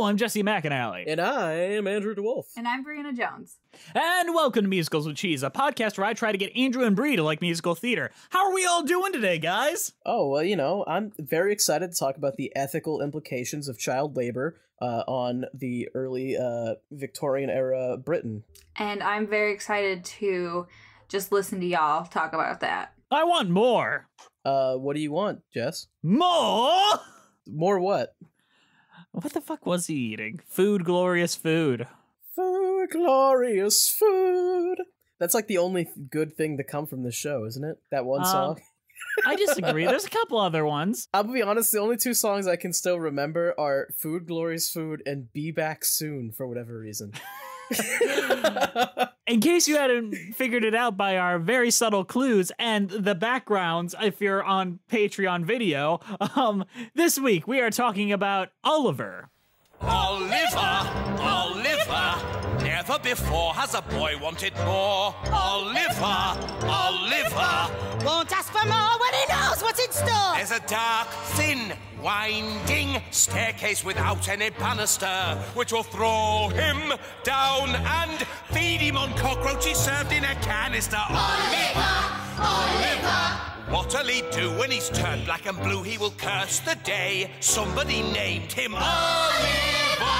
Hello, I'm Jesse McAnally. And I'm Andrew DeWolf. And I'm Brianna Jones. And welcome to Musicals with Cheese, a podcast where I try to get Andrew and Bree to like musical theater. How are we all doing today, guys? Oh, well, you know, I'm very excited to talk about the ethical implications of child labor uh, on the early uh, Victorian era Britain. And I'm very excited to just listen to y'all talk about that. I want more. Uh, what do you want, Jess? More? More what? What the fuck was he eating? Food, glorious food. Food, glorious food. That's like the only good thing to come from this show, isn't it? That one Um, song. I disagree. There's a couple other ones. I'll be honest, the only two songs I can still remember are Food, Glorious Food and Be Back Soon for whatever reason. In case you hadn't figured it out by our very subtle clues and the backgrounds, if you're on Patreon video, um, this week we are talking about Oliver. Oliver, Oliver, never before has a boy wanted more. Oliver, Oliver, Won't ask for more when he knows what's in store. there's a dark, thin, winding staircase without any banister, which will throw him down and feed him on cockroaches served in a canister. Oliver, Oliver. What'll he do when he's turned black and blue? He will curse the day somebody named him Oliver.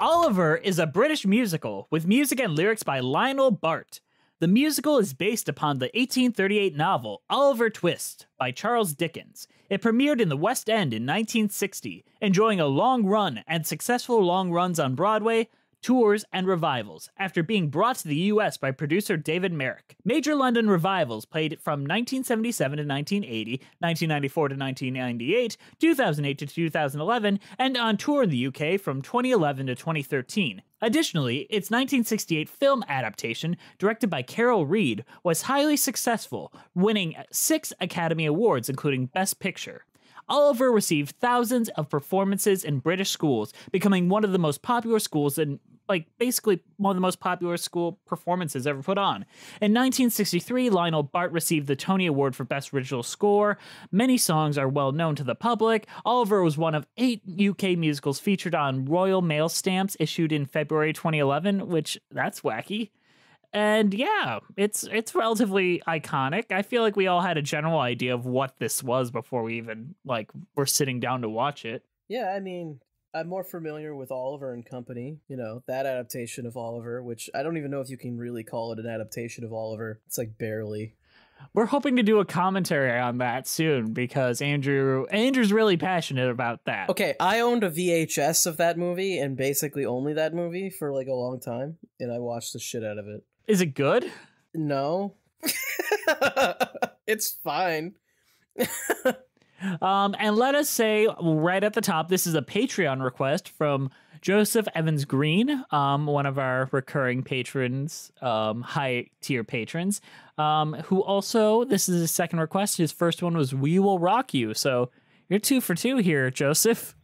Oliver is a British musical with music and lyrics by Lionel Bart. The musical is based upon the 1838 novel Oliver Twist by Charles Dickens. It premiered in the West End in 1960, enjoying a long run and successful long runs on Broadway, tours, and revivals after being brought to the US by producer David Merrick. Major London revivals played from 1977 to 1980, 1994 to 1998, 2008 to 2011, and on tour in the UK from 2011 to 2013. Additionally, its 1968 film adaptation, directed by Carol Reed, was highly successful, winning six Academy Awards, including Best Picture. Oliver received thousands of performances in British schools, becoming one of the most popular schools in like basically one of the most popular school performances ever put on. In 1963, Lionel Bart received the Tony Award for Best Original Score. Many songs are well known to the public. Oliver was one of eight UK musicals featured on Royal Mail stamps issued in February 2011, which that's wacky. And yeah, it's it's relatively iconic. I feel like we all had a general idea of what this was before we even like were sitting down to watch it. Yeah, I mean, I'm more familiar with Oliver and Company, you know, that adaptation of Oliver, which I don't even know if you can really call it an adaptation of Oliver. It's like barely. We're hoping to do a commentary on that soon because Andrew Andrew's really passionate about that. Okay, I owned a VHS of that movie and basically only that movie for like a long time, and I watched the shit out of it. Is it good? No. it's fine. Um, and let us say right at the top, this is a Patreon request from Joseph Evans Green, um, one of our recurring patrons, um, high tier patrons, um, who also, this is his second request. His first one was We Will Rock You. So you're two for two here, Joseph.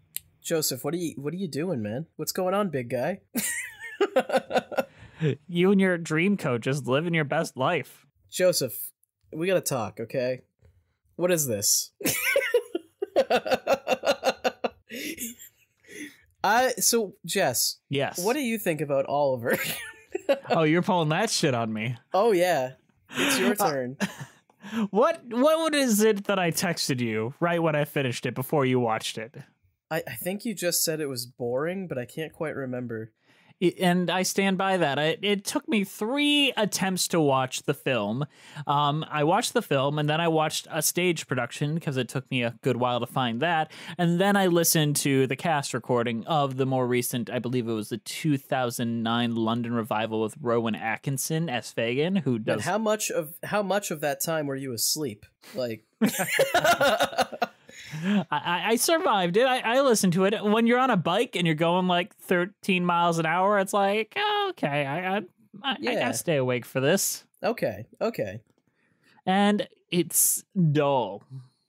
Joseph, what are you what are you doing, man? What's going on, big guy? You and your dream coach just living your best life. Joseph, we gotta talk, okay? What is this? I so Jess, Yes. what do you think about Oliver? oh, you're pulling that shit on me. oh yeah, it's your Uh, turn. What what is it that I texted you right when I finished it before you watched it? I, I think you just said it was boring, but I can't quite remember. And I stand by that. I, it took me three attempts to watch the film. Um, I watched the film and then I watched a stage production because it took me a good while to find that. And then I listened to the cast recording of the more recent, I believe it was the 2009 London revival with Rowan Atkinson as Fagin, who And does how much of how much of that time were you asleep? Like I, I survived it. I, I listened to it. When you're on a bike and you're going like 13 miles an hour, it's like, oh, okay, I, I, I, I gotta stay awake for this. Okay, okay. And it's dull.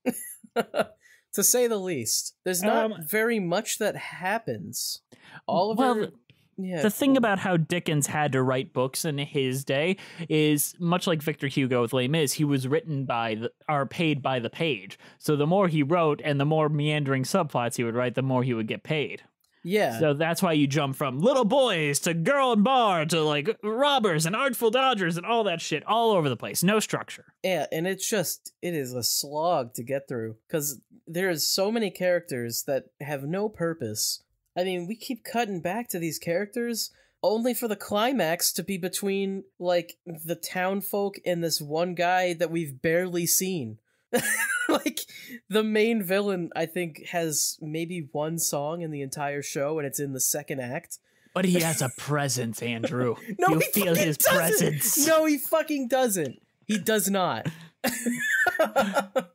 to say the least. There's not Um, very much that happens. Oliver Well, yeah. The thing about how Dickens had to write books in his day is much like Victor Hugo with Les Mis, he was written by the, or paid by the page. So the more he wrote and the more meandering subplots he would write, the more he would get paid. Yeah. So that's why you jump from little boys to girl and bar to like robbers and artful dodgers and all that shit all over the place. No structure. Yeah, and it's just it is a slog to get through because there's so many characters that have no purpose. I mean, we keep cutting back to these characters only for the climax to be between like the town folk and this one guy that we've barely seen. like the main villain I think has maybe one song in the entire show and it's in the second act. But he has a presence, Andrew. No, you he feel his doesn't. presence. No, he fucking doesn't. He does not.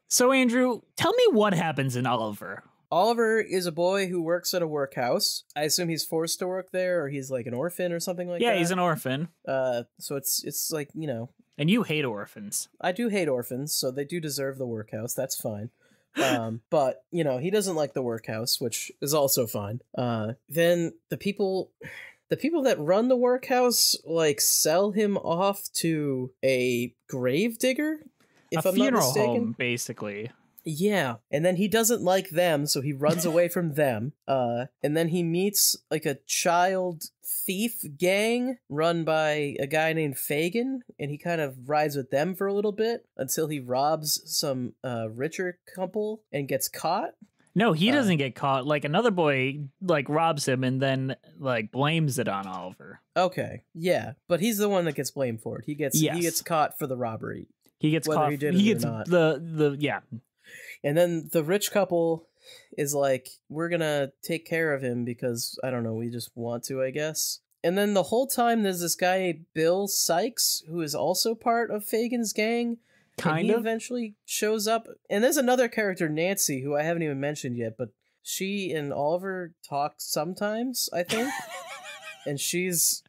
So, Andrew, tell me what happens in Oliver. Oliver is a boy who works at a workhouse. I assume he's forced to work there, or he's like an orphan or something like yeah, that. Yeah, he's an orphan, Uh, so it's it's like you know, and you hate orphans. I do hate orphans, so they do deserve the workhouse. That's fine. Um, but you know, he doesn't like the workhouse, which is also fine. Uh, then the people, the people that run the workhouse, like sell him off to a grave digger. If a I'm not funeral mistaken. home, basically. Yeah, and then he doesn't like them, so he runs away from them. Uh, and then he meets like a child thief gang run by a guy named Fagin, and he kind of rides with them for a little bit until he robs some uh, richer couple and gets caught. No, he Uh, doesn't get caught. Like another boy, like robs him and then like blames it on Oliver. Okay, yeah, but he's the one that gets blamed for it. He gets Yes. he gets caught for the robbery. He gets Whether caught. he He, did it or gets the the yeah. And then the rich couple is like, we're gonna take care of him because I don't know, we just want to, I guess. And then the whole time there's this guy, Bill Sikes, who is also part of Fagin's gang. Kind he of. eventually shows up. And there's another character, Nancy, who I haven't even mentioned yet, but she and Oliver talk sometimes, I think. and she's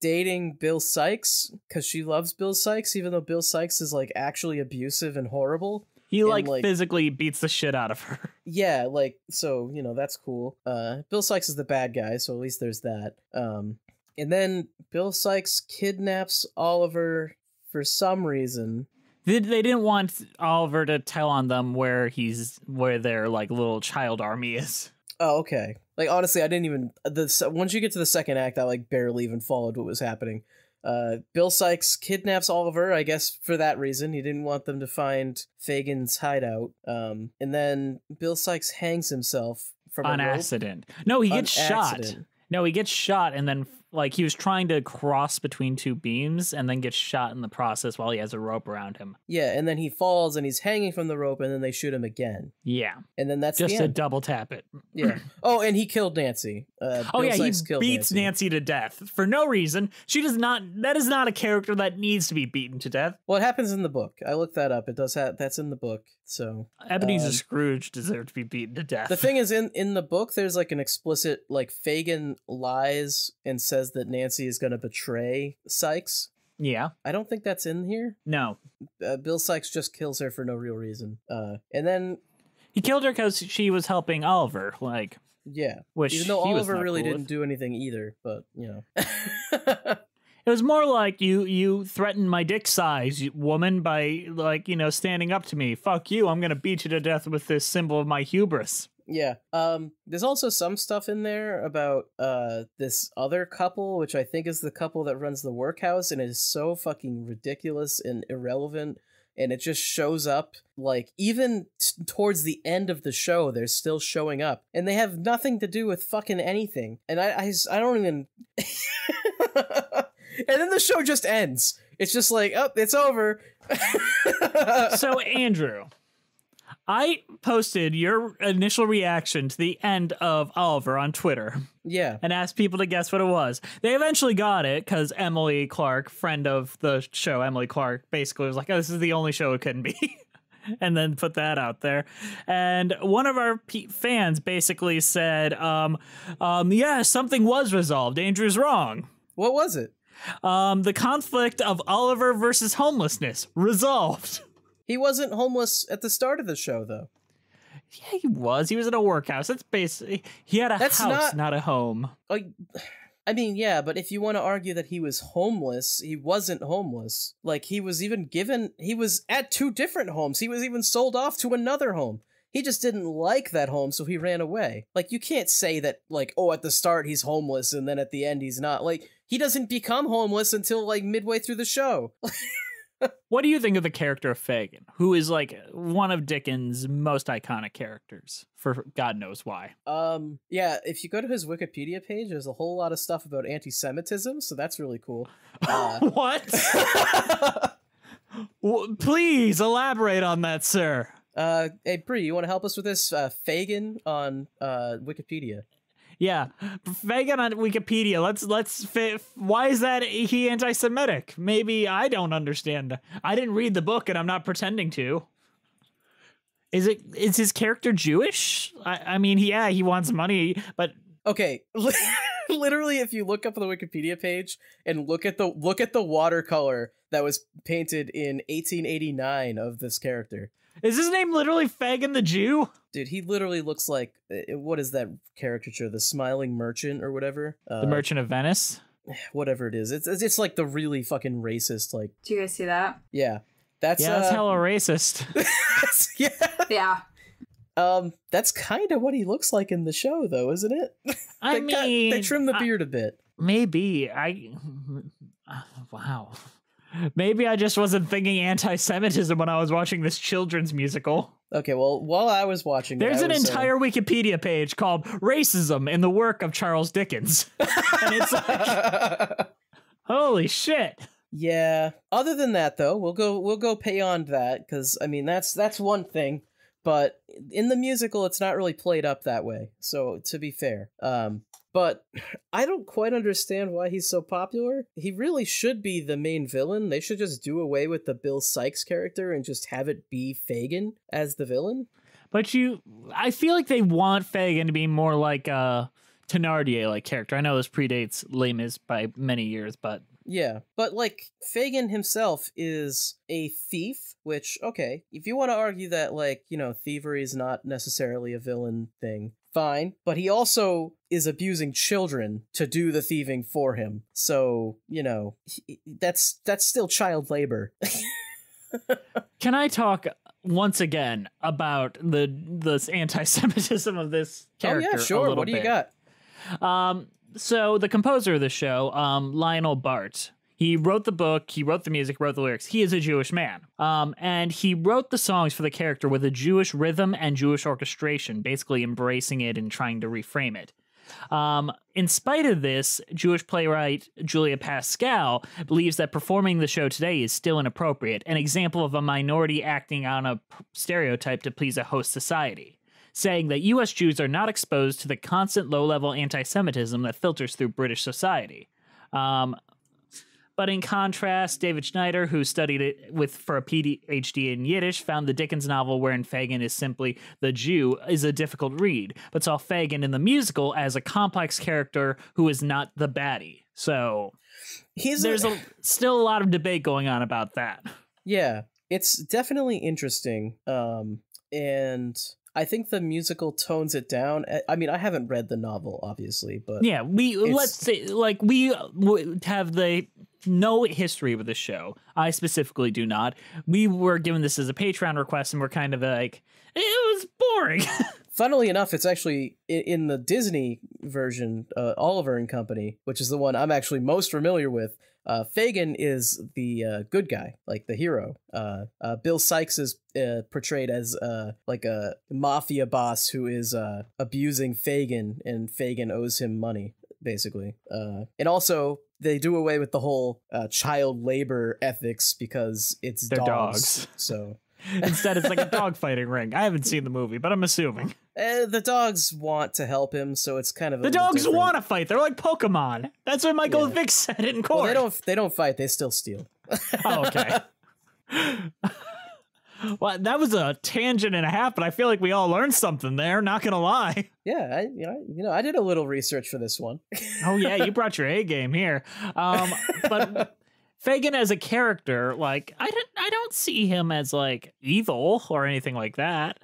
dating Bill Sikes because she loves Bill Sikes, even though Bill Sykes is like actually abusive and horrible. He and, like, like- physically beats the shit out of her. Yeah, like so, you know, that's cool. Uh Bill Sikes is the bad guy, so at least there's that. Um and then Bill Sikes kidnaps Oliver for some reason. They, they didn't want Oliver to tell on them where he's where their like little child army is. Oh, okay. Like honestly, I didn't even the once you get to the second act, I like barely even followed what was happening. Uh, Bill Sikes kidnaps Oliver, I guess for that reason. He didn't want them to find Fagin's hideout. Um, and then Bill Sikes hangs himself from on accident. No, he gets shot. accident. No, he gets shot and then like he was trying to cross between two beams and then gets shot in the process while he has a rope around him. Yeah, and then he falls and he's hanging from the rope, and then they shoot him again, Yeah, and then that's just the to end. double tap it. Yeah. Oh, and he killed Nancy. Uh, Oh Bill yeah, he Sikes beats Nancy. to death for no reason. She does not. That is not a character that needs to be beaten to death. Well, it happens in the book. I looked that up. It does have that's in the book. So Ebenezer Um, Scrooge deserved to be beaten to death. the thing is, in in the book, there's like an explicit like Fagin lies and says that Nancy is going to betray Sikes. yeah, I don't think that's in here. no, Uh, Bill Sikes just kills her for no real reason. Uh, and then he killed her because she was helping Oliver. Like, yeah, which Even though Oliver really cool didn't with. do anything either, but you know. It was more like you you threatened my dick size, woman, by like you know standing up to me. Fuck you! I'm gonna beat you to death with this symbol of my hubris. Yeah. Um there's also some stuff in there about uh this other couple which I think is the couple that runs the workhouse and is so fucking ridiculous and irrelevant and it just shows up like even t- towards the end of the show they're still showing up and they have nothing to do with fucking anything. And I I, I don't even And then the show just ends. It's just like, "Oh, it's over." so Andrew, I posted your initial reaction to the end of Oliver on Twitter yeah. and asked people to guess what it was. They eventually got it because Emily Clark, friend of the show, Emily Clark, basically was like, "Oh, this is the only show it couldn't be." And then put that out there, and one of our fans basically said, um, um, "Yeah, something was resolved. Andrew's wrong. What was it? Um, the conflict of Oliver versus homelessness resolved." He wasn't homeless at the start of the show though. Yeah, he was. He was in a workhouse. That's basically he had a That's house, not- not a home. like I mean, yeah, but if you want to argue that he was homeless, he wasn't homeless. Like he was even given he was at two different homes. He was even sold off to another home. He just didn't like that home, so he ran away. Like, you can't say that, like, oh, at the start he's homeless and then at the end he's not. Like, he doesn't become homeless until, like, midway through the show. What do you think of the character of Fagin, who is like one of Dickens' most iconic characters for God knows why? um, yeah, if you go to his Wikipedia page, there's a whole lot of stuff about anti Semitism, so that's really cool. Uh, what? W- Please elaborate on that, sir. uh, hey, Bree, you want to help us with this? Uh, Fagin on uh, Wikipedia. Yeah, Fagin on Wikipedia. Let's let's fit. Why is that he anti-Semitic? Maybe I don't understand. I didn't read the book, and I'm not pretending to. Is it is his character Jewish? I, I mean, yeah, he wants money, but Okay, literally, if you look up the Wikipedia page and look at the look at the watercolor that was painted in 1889 of this character, is his name literally Fagin the Jew? dude, he literally looks like uh, what is that caricature? The Smiling Merchant or whatever. Uh, The Merchant of Venice. whatever it is. It's it's it's like the really fucking racist. Like, Do you guys see that? yeah, that's Yeah, that's uh, hella racist. yeah. Yeah. Um, that's kind of what he looks like in the show, though, isn't it? I they got- mean, they trimmed the I- beard a bit. Maybe I. Wow. Maybe I just wasn't thinking anti-Semitism when I was watching this children's musical. Okay, well, while I was watching, it, There's I an was, uh, entire Wikipedia page called "Racism in the Work of Charles Dickens," and it's like, holy shit. Yeah. Other than that, though, we'll go we'll go beyond that because I mean that's that's one thing, but in the musical, it's not really played up that way. So to be fair, um, but I don't quite understand why he's so popular. He really should be the main villain. They should just do away with the Bill Sikes character and just have it be Fagin as the villain. But you, I feel like they want Fagin to be more like a Thenardier-like character. I know this predates Les by many years, but Yeah, but like Fagin himself is a thief, which okay, if you want to argue that like, you know, thievery is not necessarily a villain thing, fine, but he also is abusing children to do the thieving for him. So, you know, he- that's that's still child labor. Can I talk once again about the the anti-Semitism of this character? oh yeah, sure. What do you got? Um, so the composer of the show, um, Lionel Bart, he wrote the book, he wrote the music, wrote the lyrics. He is a Jewish man. Um, and he wrote the songs for the character with a Jewish rhythm and Jewish orchestration, basically embracing it and trying to reframe it. Um, in spite of this, Jewish playwright Julia Pascal believes that performing the show today is still inappropriate, an example of a minority acting on a stereotype to please a host society, saying that U.S. Jews are not exposed to the constant low level anti Semitism that filters through British society. Um, but in contrast, David Schneider, who studied it with for a PhD in Yiddish, found the Dickens novel wherein Fagin is simply the Jew is a difficult read, but saw Fagin in the musical as a complex character who is not the baddie. So He's there's a, still a lot of debate going on about that. Yeah, it's definitely interesting. Um, and I think the musical tones it down. I- I mean, I haven't read the novel, obviously, but Yeah, we let's say like we have the no history with the show. I specifically do not. We were given this as a Patreon request, and we're kind of like it was boring. funnily enough, it's actually in the Disney version, uh, Oliver and Company, which is the one I'm actually most familiar with. Uh, Fagin is the uh, good guy, like the hero. Uh, uh, Bill Sikes is uh, portrayed as uh, like a mafia boss who is uh, abusing Fagin, and Fagin owes him money, basically. Uh, and also, they do away with the whole uh, child labor ethics because it's They're dogs. dogs. So Instead, it's like a dogfighting ring. I haven't seen the movie, but I'm assuming uh, the dogs want to help him, so it's kind of a the dogs want to fight. They're like Pokemon. That's what Michael Yeah. Vick said in court. Well, they don't. They don't fight. They still steal. Oh, okay. well, that was a tangent and a half, but I feel like we all learned something there. Not gonna lie. Yeah, I, you know, you know, I did a little research for this one. Oh yeah, you brought your A game here. Um, but Fagin as a character, like I don't, I don't see him as like evil or anything like that.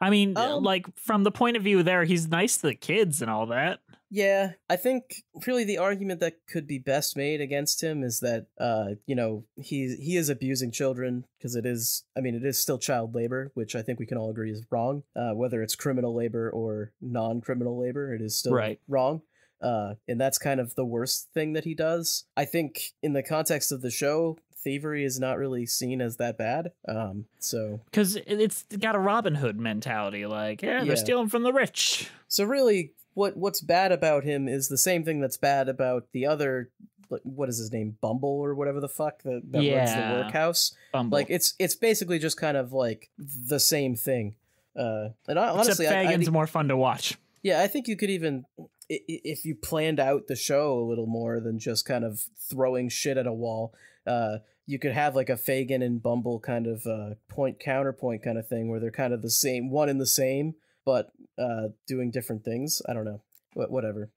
I mean, Um, like from the point of view there, he's nice to the kids and all that. Yeah, I think really the argument that could be best made against him is that uh, you know, he he is abusing children because it is I mean, it is still child labor, which I think we can all agree is wrong. Uh, whether it's criminal labor or non-criminal labor, it is still Right. wrong. Uh, and that's kind of the worst thing that he does. I think in the context of the show, thievery is not really seen as that bad. Um, so Because it's got a Robin Hood mentality. Like, yeah, Yeah. they're stealing from the rich. So really, what what's bad about him is the same thing that's bad about the other. What is his name? Bumble or whatever the fuck that, that runs the workhouse. Bumble. Like it's it's basically just kind of like the same thing. Uh, and I, Except honestly, I, I, Fagin's more fun to watch. yeah, I think you could even i- i- if you planned out the show a little more than just kind of throwing shit at a wall. Uh, you could have like a Fagin and Bumble kind of uh, point counterpoint kind of thing where they're kind of the same, one and the same, but uh, doing different things. I don't know. Wh- whatever.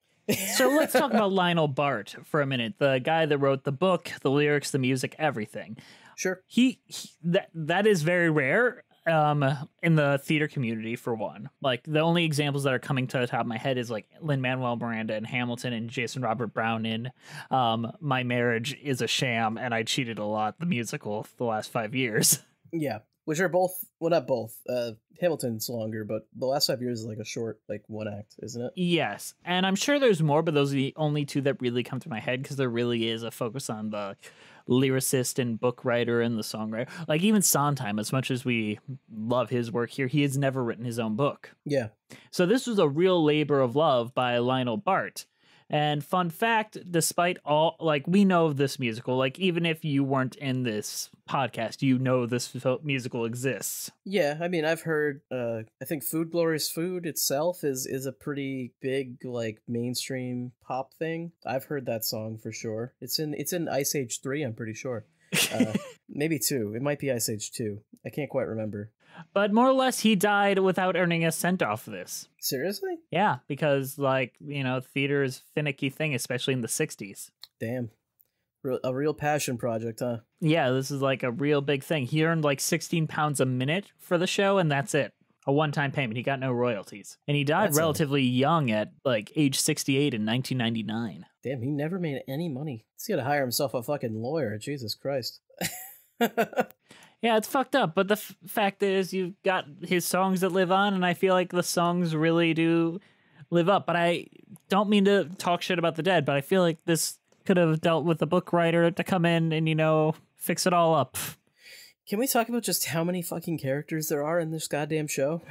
So let's talk about Lionel Bart for a minute. The guy that wrote the book, the lyrics, the music, everything. Sure. He, he that that is very rare um in the theater community for one. Like the only examples that are coming to the top of my head is like Lin Manuel Miranda and Hamilton and Jason Robert Brown in um My Marriage is a Sham and I Cheated a Lot, the musical the last five years. Yeah. Which are both, well, not both. Uh, Hamilton's longer, but the last five years is like a short, like one act, isn't it? Yes, and I'm sure there's more, but those are the only two that really come to my head because there really is a focus on the lyricist and book writer and the songwriter. Like even Sondheim, as much as we love his work here, he has never written his own book. Yeah. So this was a real labor of love by Lionel Bart. And fun fact, despite all like we know of this musical, like even if you weren't in this podcast, you know this musical exists. Yeah, I mean, I've heard. Uh, I think "Food Glorious Food" itself is is a pretty big like mainstream pop thing. I've heard that song for sure. It's in it's in Ice Age three. I'm pretty sure. Uh, maybe two. It might be Ice Age two. I can't quite remember. But more or less, he died without earning a cent off this. Seriously? Yeah, because like you know, theater is a finicky thing, especially in the '60s. Damn. A real passion project, huh? Yeah, this is like a real big thing. He earned like 16 pounds a minute for the show, and that's it. A one-time payment. He got no royalties, and he died That's a- relatively young at like age 68 in 1999. Damn, he never made any money. He's got to hire himself a fucking lawyer. Jesus Christ. Yeah, it's fucked up. But the fact is, you've got his songs that live on, and I feel like the songs really do live up. But I don't mean to talk shit about the dead, but I feel like this could have dealt with a book writer to come in and, you know, fix it all up. Can we talk about just how many fucking characters there are in this goddamn show?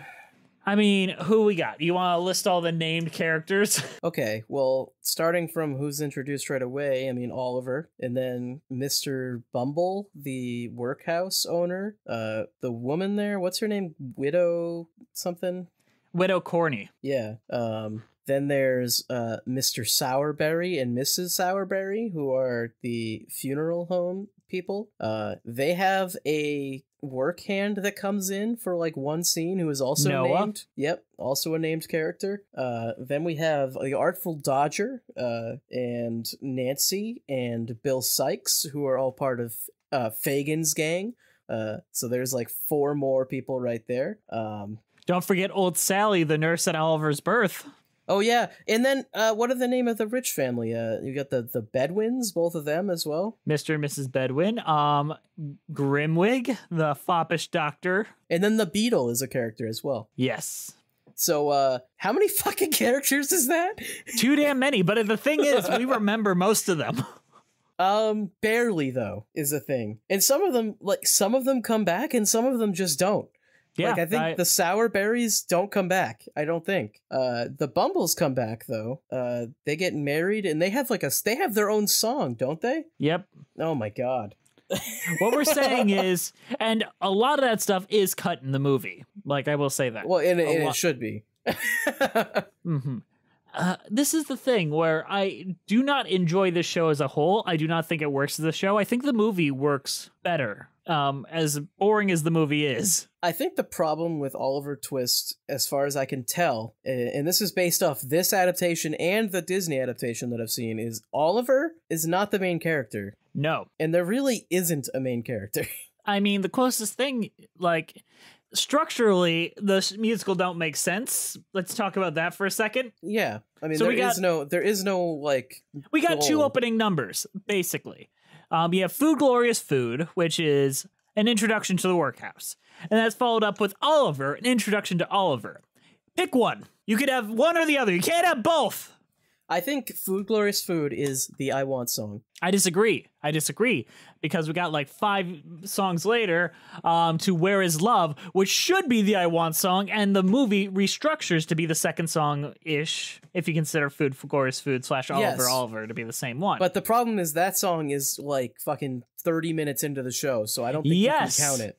I mean, who we got? You want to list all the named characters? Okay, well, starting from who's introduced right away, I mean Oliver, and then Mr. Bumble, the workhouse owner, uh the woman there, what's her name? Widow something? Widow Corney. Yeah. Um then there's uh Mr. Sowerberry and Mrs. Sowerberry, who are the funeral home people. Uh they have a work hand that comes in for like one scene who is also Noah? named. Yep, also a named character. Uh then we have the Artful Dodger, uh and Nancy and Bill Sikes, who are all part of uh Fagin's gang. Uh so there's like four more people right there. Um Don't forget old Sally, the nurse at Oliver's birth. Oh yeah, and then uh, what are the name of the rich family? Uh, you got the the Bedwins, both of them as well, Mr. and Mrs. Bedwin. Um, Grimwig, the foppish doctor. and then the Beadle is a character as well. Yes. So, uh, how many fucking characters is that? Too damn many. But the thing is, we remember most of them. Um, barely though is a thing, and some of them like some of them come back, and some of them just don't. Yeah. like I think the sour berries don't come back. I don't think. Uh, the Bumbles come back though. Uh, they get married, and they have like a they have their own song, don't they? Yep. Oh my god. What we're saying is, and a lot of that stuff is cut in the movie. Like, I will say that. Well, and, and it should be. hmm Uh, this is the thing where I do not enjoy this show as a whole. I do not think it works as a show. I think the movie works better. Um, as boring as the movie is. I think the problem with Oliver Twist, as far as I can tell, and this is based off this adaptation and the Disney adaptation that I've seen, is Oliver is not the main character. No, And there really isn't a main character. I mean the closest thing, like structurally, the musical don't make sense. Let's talk about that for a second. Yeah, I mean, So there we is got- no, there is no like, We got two opening numbers, basically. Um, you have Food Glorious Food, which is an introduction to the workhouse. And that's followed up with Oliver, an introduction to Oliver. Pick one. You could have one or the other. You can't have both. I think "Food Glorious Food" is the "I Want" song. I disagree. I disagree because we got like five songs later um, to "Where Is Love," which should be the "I Want" song, and the movie restructures to be the second song ish, if you consider "Food Glorious Food" slash Oliver Yes. Oliver to be the same one. But the problem is that song is like fucking thirty minutes into the show, so I don't think Yes. you can count it.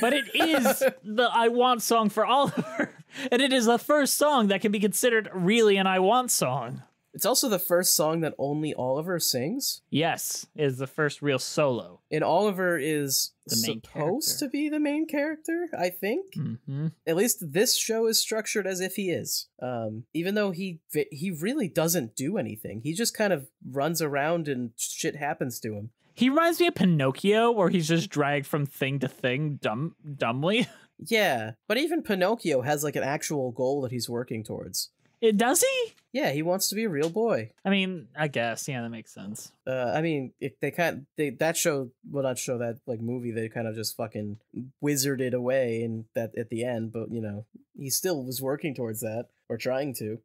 but it is the I Want song for Oliver, and it is the first song that can be considered really an I Want song. It's also the first song that only Oliver sings, Yes, is the first real solo. and Oliver is supposed character. to be the main character. I think. hmm At least this show is structured as if he is. Um, even though he he really doesn't do anything. He just kind of runs around and shit happens to him. He reminds me of Pinocchio, where he's just dragged from thing to thing dumb dumbly. Yeah, but even Pinocchio has like an actual goal that he's working towards. It does he? Yeah, he wants to be a real boy. I mean, I guess yeah, that makes sense. Uh, I mean, if they kind they that show, well, not show that like movie, they kind of just fucking wizarded away and that at the end. But you know, he still was working towards that or trying to.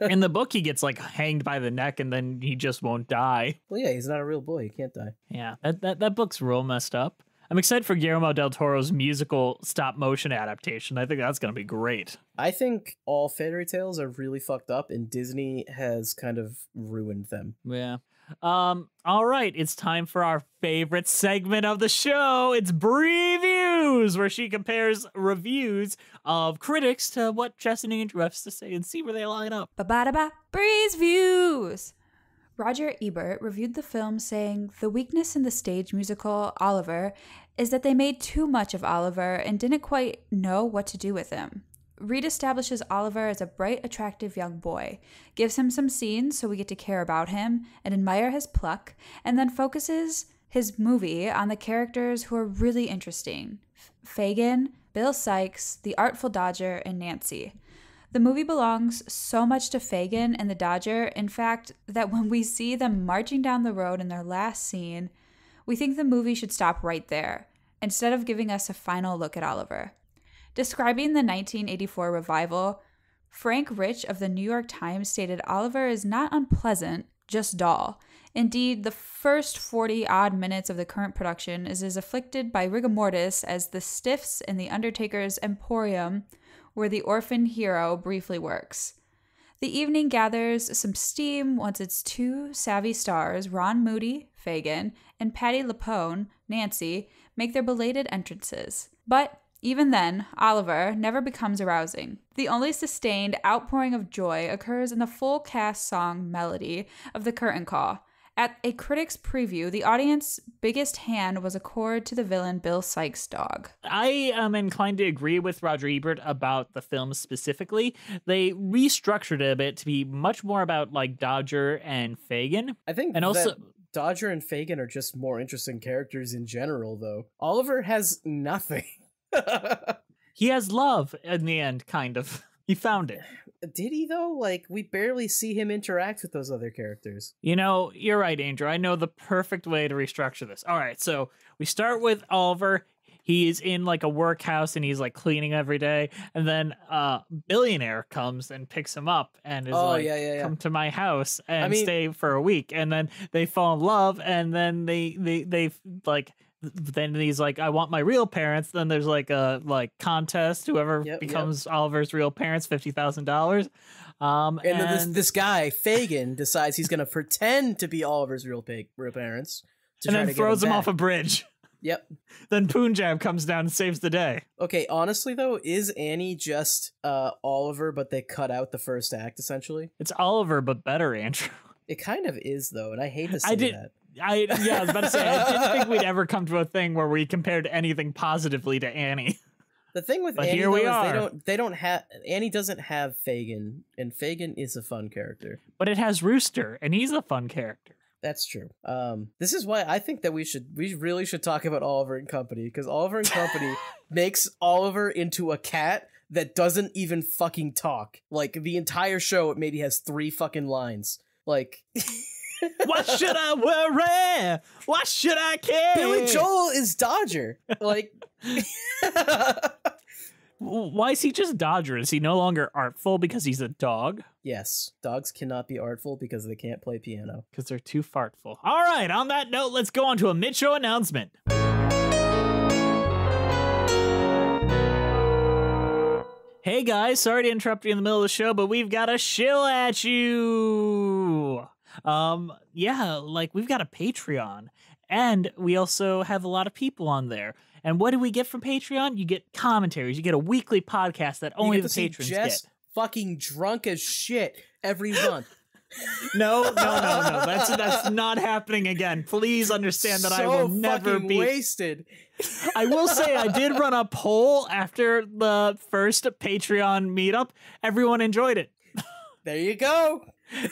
In the book, he gets like hanged by the neck, and then he just won't die. well, yeah, he's not a real boy. He can't die. Yeah, that that, that book's real messed up. I'm excited for Guillermo del Toro's musical stop motion adaptation. I think that's gonna be great. I think all fairy tales are really fucked up, and Disney has kind of ruined them. Yeah. Um. All right, it's time for our favorite segment of the show. It's Reviews, where she compares reviews of critics to what Jess and Andrew have to say and see where they line up. Ba ba da ba. Breeze views. Roger Ebert reviewed the film saying the weakness in the stage musical Oliver is that they made too much of Oliver and didn't quite know what to do with him. Reed establishes Oliver as a bright, attractive young boy, gives him some scenes so we get to care about him and admire his pluck, and then focuses his movie on the characters who are really interesting Fagin, Bill Sikes, the Artful Dodger, and Nancy. The movie belongs so much to Fagin and the Dodger, in fact, that when we see them marching down the road in their last scene, we think the movie should stop right there, instead of giving us a final look at Oliver. Describing the 1984 revival, Frank Rich of the New York Times stated Oliver is not unpleasant, just dull. Indeed, the first 40 odd minutes of the current production is as afflicted by rigor mortis as the stiffs in The Undertaker's Emporium, where the orphan hero briefly works. The evening gathers some steam once its two savvy stars, Ron Moody, Fagin, and Patti LuPone, Nancy, make their belated entrances. But even then, Oliver never becomes arousing. The only sustained outpouring of joy occurs in the full cast song melody of the curtain call. At a critic's preview, the audience's biggest hand was a chord to the villain Bill Sikes' dog. I am inclined to agree with Roger Ebert about the film specifically. They restructured it a bit to be much more about like Dodger and Fagin. I think And also- that Dodger and Fagin are just more interesting characters in general, though. Oliver has nothing. He has love in the end, kind of. He found it. Did he though? Like we barely see him interact with those other characters. You know, you're right, Andrew. I know the perfect way to restructure this. All right, so we start with Oliver. He's in like a workhouse and he's like cleaning every day. And then uh billionaire comes and picks him up and is Oh, like, yeah, yeah, yeah. come to my house and mean- stay for a week. And then they fall in love and then they they they like then he's like, I want my real parents. Then there's like a like contest. Whoever Yep, yep. becomes Oliver's real parents, fifty thousand dollars. Um, And, then this this guy Fagin decides he's gonna pretend to be Oliver's real pig, real parents, to and then to throws him back. off a bridge. Yep. Then Punjab comes down and saves the day. Okay. Honestly, though, is Annie just uh Oliver, but they cut out the first act essentially? It's Oliver, but better, Andrew. It kind of is though, and I hate to say I did- that. I yeah, I was about to say I didn't think we'd ever come to a thing where we compared anything positively to Annie. The thing with But Annie here though, we is are. they don't they don't have Annie doesn't have Fagin, and Fagin is a fun character. But it has Rooster, and he's a fun character. That's true. Um, this is why I think that we should we really should talk about Oliver and Company because Oliver and Company makes Oliver into a cat that doesn't even fucking talk. Like the entire show, it maybe has three fucking lines. Like what should I worry? Why should I care? Billy Joel is Dodger. Like Why is he just Dodger? Is he no longer artful because he's a dog? yes, dogs cannot be artful because they can't play piano. Because they're too fartful. All right, on that note, let's go on to a mid show announcement. Hey guys, sorry to interrupt you in the middle of the show, but we've got a shill at you. Um, yeah, like we've got a Patreon, and we also have a lot of people on there. And what do we get from Patreon? You get commentaries. You get a weekly podcast that only the patrons Jess get. fucking drunk as shit every month. No, no, no, no. That's that's not happening again. Please understand that I will never be. wasted. I will say I did run a poll after the first Patreon meetup. Everyone enjoyed it. There you go.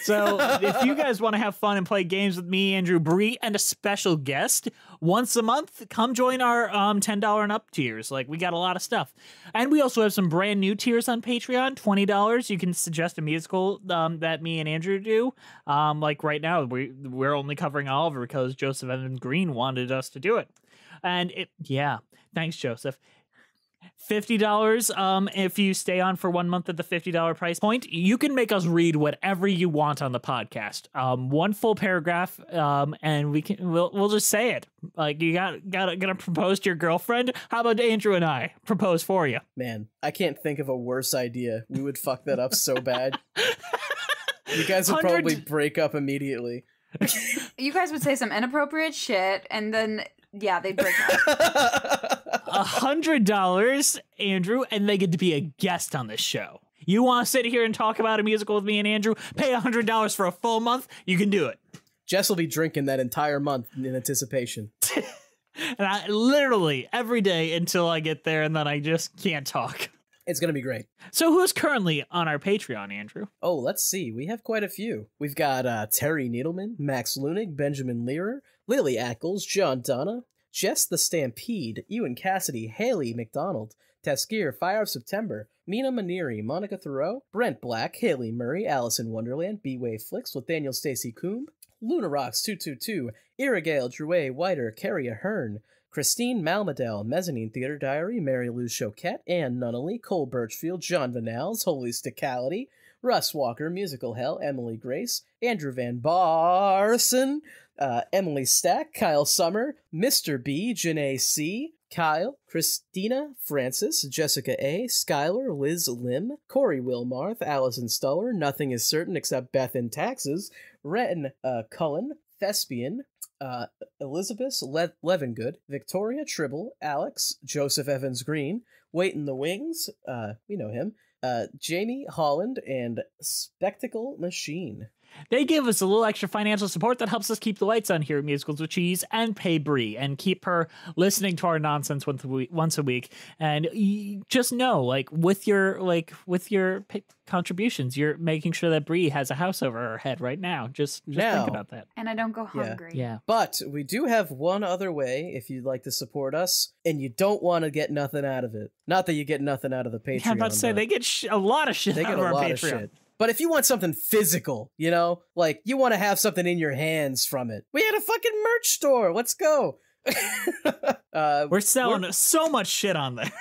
So if you guys want to have fun and play games with me, Andrew Bree, and a special guest once a month, come join our um, $10 and up tiers. Like we got a lot of stuff. And we also have some brand new tiers on Patreon. $20. You can suggest a musical um, that me and Andrew do. Um, like right now, we we're only covering Oliver because Joseph Evan Green wanted us to do it. And it yeah, thanks, Joseph. Fifty dollars. Um, if you stay on for one month at the fifty dollar price point, you can make us read whatever you want on the podcast. Um, one full paragraph. Um, and we can we'll we'll just say it. Like you got got gonna propose to your girlfriend. How about Andrew and I propose for you? Man, I can't think of a worse idea. We would fuck that up so bad. You guys would probably break up immediately. You guys would say some inappropriate shit, and then yeah, they'd break up. A hundred dollars, Andrew, and they get to be a guest on the show. You want to sit here and talk about a musical with me and Andrew? Pay a hundred dollars for a full month. You can do it. Jess will be drinking that entire month in anticipation. And I literally every day until I get there, and then I just can't talk. It's gonna be great. So who's currently on our Patreon, Andrew? Oh, let's see. We have quite a few. We've got uh, Terry Needleman, Max Lunig, Benjamin Learer, Lily Ackles, John Donna, Jess the Stampede, Ewan Cassidy, Haley McDonald, Taskier, Fire of September, Mina Maniri, Monica Thoreau, Brent Black, Haley Murray, Alice in Wonderland, B-Way Flicks with Daniel Stacy Coombe, Luna Rocks 222, Irrigale, Drouet, Whiter, Carrie Ahern, Christine Malmadel, Mezzanine Theater Diary, Mary Lou Choquette, Anne Nunnally, Cole Birchfield, John Vanals, Holy Sticality, Russ Walker, Musical Hell, Emily Grace, Andrew Van Barson, uh, Emily Stack, Kyle Summer, Mr. B, Janae C, Kyle, Christina Francis, Jessica A, Skylar, Liz Lim, Corey Wilmarth, Allison Stuller, Nothing is Certain Except Beth in Taxes, Ren uh, Cullen, Thespian, uh, Elizabeth Le- Victoria Tribble, Alex, Joseph Evans Green, Wait in the Wings, uh, we know him, uh, Jamie Holland, and Spectacle Machine. They give us a little extra financial support that helps us keep the lights on here at Musicals with Cheese and pay Bree and keep her listening to our nonsense once a week. Once a week. And just know, like with your like with your contributions, you're making sure that Bree has a house over her head right now. Just just Now. think about that. and I don't go hungry. Yeah. But we do have one other way if you'd like to support us and you don't want to get nothing out of it. Not that you get nothing out of the Patreon. Yeah, I'm about to say they get sh- a lot of shit they out get of a our lot Patreon. of shit. But if you want something physical, you know, like you want to have something in your hands from it, we had a fucking merch store. Let's go. uh, We're selling so much shit on there.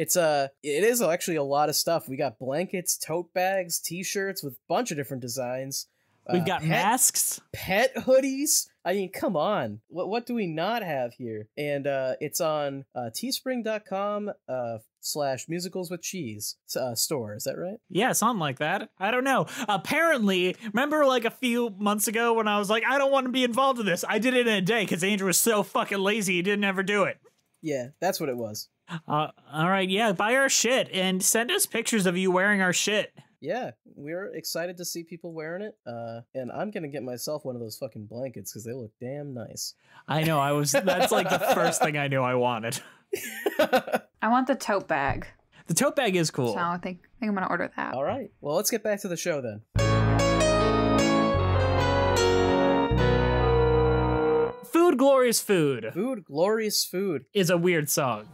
It's uh it is actually a lot of stuff. We got blankets, tote bags, t-shirts with a bunch of different designs. We've Uh, got pet, masks. pet hoodies. I mean, come on. What what do we not have here? And uh it's on uh teespring.com uh slash musicals with cheese uh, store. Is that right? Yeah, something like that. I don't know. Apparently, remember like a few months ago when I was like, I don't want to be involved in this. I did it in a day because Andrew was so fucking lazy. He didn't ever do it. Yeah, that's what it was. Uh, all right, yeah, buy our shit and send us pictures of you wearing our shit. Yeah, we're excited to see people wearing it. Uh and I'm going to get myself one of those fucking blankets cuz they look damn nice. I know. I was. That's like the first thing I knew I wanted. I want the tote bag. The tote bag is cool. So I think, I think I'm gonna order that. All right. Well, let's get back to the show then. Food, Glorious Food Food, glorious food. is a weird song.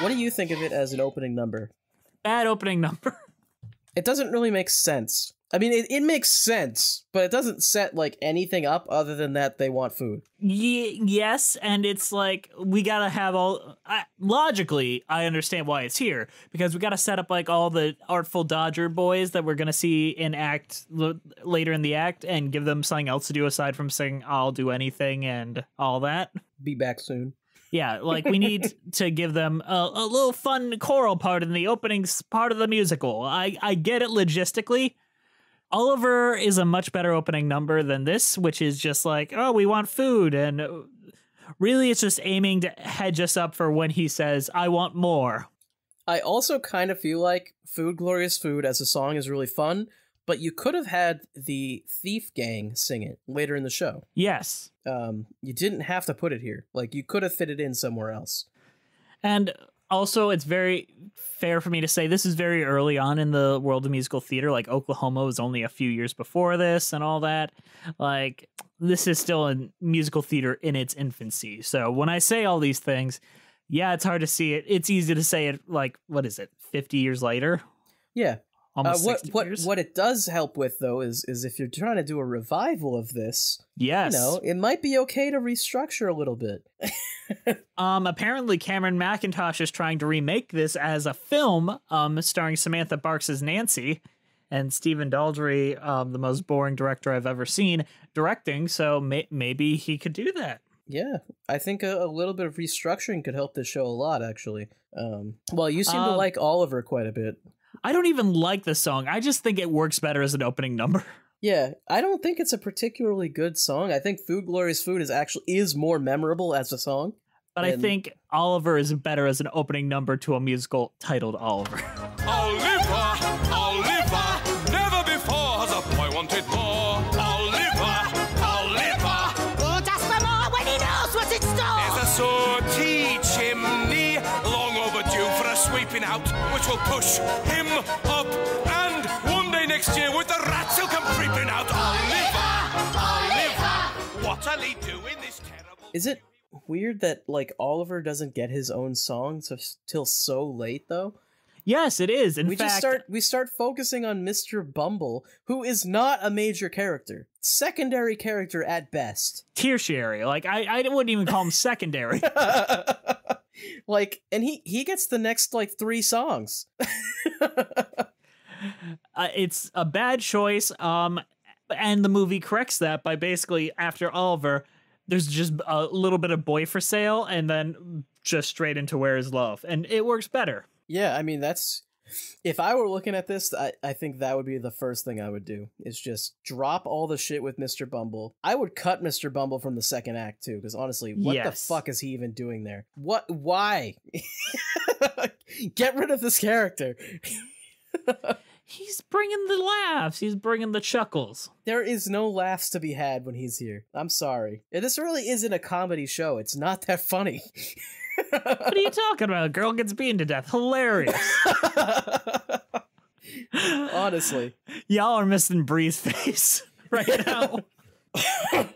What do you think of it as an opening number? Bad opening number. It doesn't really make sense. I mean, it, it makes sense, but it doesn't set like anything up other than that they want food. Ye- yes, and it's like we gotta have all. I, logically, I understand why it's here because we gotta set up like all the artful Dodger boys that we're gonna see in act l- later in the act, and give them something else to do aside from saying "I'll do anything" and all that. Be back soon. Yeah, like we need to give them a, a little fun choral part in the opening part of the musical. I I get it logistically. Oliver is a much better opening number than this, which is just like, oh, we want food, and uh, really, it's just aiming to hedge us up for when he says, "I want more." I also kind of feel like Food Glorious Food as a song is really fun, but you could have had the Thief Gang sing it later in the show. Yes, Um, you didn't have to put it here. Like you could have fit it in somewhere else. And also, it's very fair for me to say this is very early on in the world of musical theater. Like, Oklahoma was only a few years before this and all that. Like, this is still in musical theater in its infancy. So, when I say all these things, yeah, it's hard to see it. It's easy to say it, like, what is it, 50 years later? Yeah. Uh, what 60 what years? what it does help with though is is if you're trying to do a revival of this, yes. you know, it might be okay to restructure a little bit. Um, apparently Cameron Mackintosh is trying to remake this as a film, um, starring Samantha Barks as Nancy and Stephen Daldry, um, the most boring director I've ever seen, directing. So may- maybe he could do that. Yeah, I think a, a little bit of restructuring could help this show a lot, actually. Um, well, you seem to Um, like Oliver quite a bit. I don't even like the song. I just think it works better as an opening number. Yeah, I don't think it's a particularly good song. I think "Food Glorious Food" is actually is more memorable as a song. But I think Oliver is better as an opening number to a musical titled Oliver. Oliver, Oliver, oh, will push him up. And one day next year, with the rats, he'll come creeping out. Oliver, Oliver, what'll he do in this terrible? Is it weird that like Oliver doesn't get his own songs till so late though? yes, it is. In we fact, just start we start focusing on Mr. Bumble, who is not a major character, secondary character at best. tertiary. Like I, I wouldn't even call him secondary. like, and he he gets the next like three songs. uh, it's a bad choice um and the movie corrects that by basically after oliver there's just a little bit of boy for sale and then just straight into where is love and it works better yeah, I mean that's if I were looking at this, I, I think that would be the first thing I would do is just drop all the shit with Mr. Bumble. I would cut Mr. Bumble from the second act too, because honestly, what the fuck is he even doing there? What? Why? Get rid of this character. he's bringing the laughs he's bringing the chuckles There is no laughs to be had when he's here. I'm sorry. This really isn't a comedy show. It's not that funny. what are you talking about a girl gets beaten to death hilarious Honestly. y'all are missing bree's face right now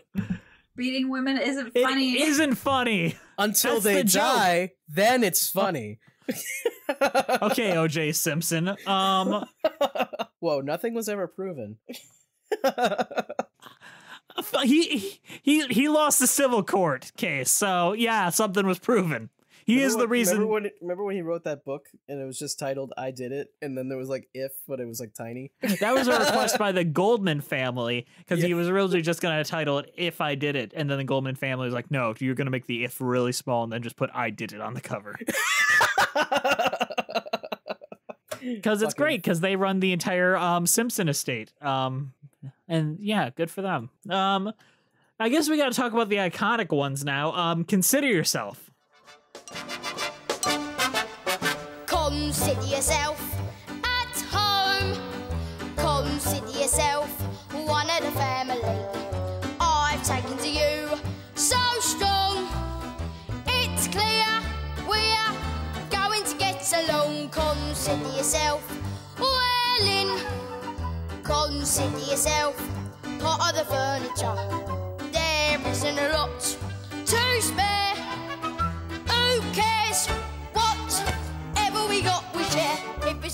Beating women isn't funny. isn't funny Until That's they the joke. die, then it's funny. okay oj simpson um Whoa, nothing was ever proven. he he he lost the civil court case, so yeah, something was proven. He Remember is the when- reason. Remember when, remember when he wrote that book and it was just titled "I Did It," and then there was like "if," but it was like tiny. that was a request by the Goldman family because he was originally just going to title it "If I Did It," and then the Goldman family was like, "No, you're going to make the "if" really small and then just put "I Did It" on the cover." Because it's Fucking- great because they run the entire um, Simpson estate. Um, and yeah, good for them. Um, I guess we got to talk about the iconic ones now. Um, consider yourself. Consider yourself at home. Consider yourself one of the family. I've taken to you so strong. It's clear we're going to get along. Consider yourself well in. Consider yourself part of the furniture. There isn't a lot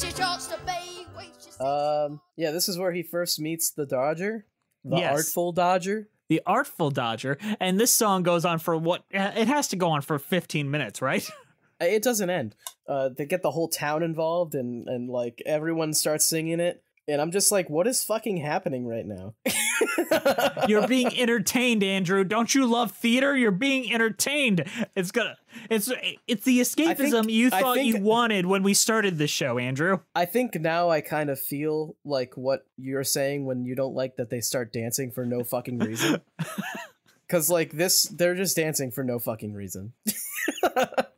If it's your chance to be. Um, yeah, this is where he first meets the Dodger, the Yes. artful Dodger. The Artful Dodger, and this song goes on for what? It has to go on for 15 minutes, right? It doesn't end. Uh, they get the whole town involved, and and like everyone starts singing it, and I'm just like, what is fucking happening right now? You're being entertained, Andrew. Don't you love theater? You're being entertained. It's gonna. It's it's the escapism you I thought you wanted when we started this show, Andrew. I think now I kind of feel like what you're saying when you don't like that they start dancing for no fucking reason. Cause like this, they're just dancing for no fucking reason.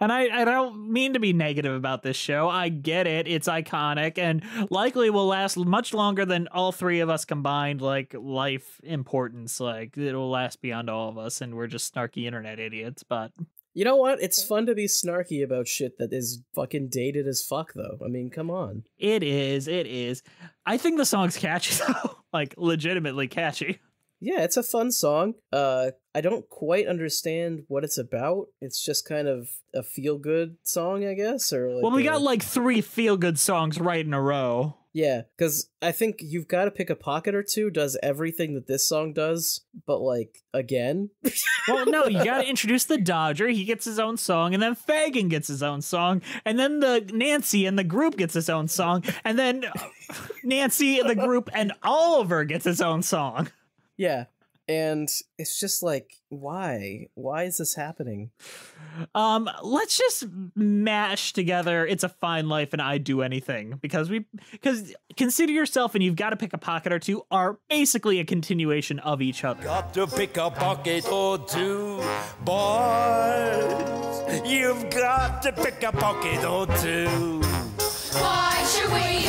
And I, I don't mean to be negative about this show. I get it. It's iconic and likely will last much longer than all three of us combined, like life importance. Like it'll last beyond all of us, and we're just snarky internet idiots. But You know what? It's fun to be snarky about shit that is fucking dated as fuck, though. I mean, come on. it is, it is. I think the song's catchy though. like legitimately catchy. Yeah, it's a fun song. Uh, I don't quite understand what it's about. It's just kind of a feel good song, I guess, or like well, we a- got like three feel good songs right in a row. Yeah, because I think you've got to pick a pocket or two. Does everything that this song does, but like again. Well, no, you got to introduce the Dodger. He gets his own song, and then Fagin gets his own song, and then the Nancy and the group gets his own song, and then uh, Nancy, the group, and Oliver gets his own song. Yeah, and it's just like, why? Why is this happening? Um, let's just mash together "It's a Fine Life" and "I Do Anything" because we because consider yourself and you've got to pick a pocket or two are basically a continuation of each other. Got to pick a pocket or two, boys. You've got to pick a pocket or two. Why should we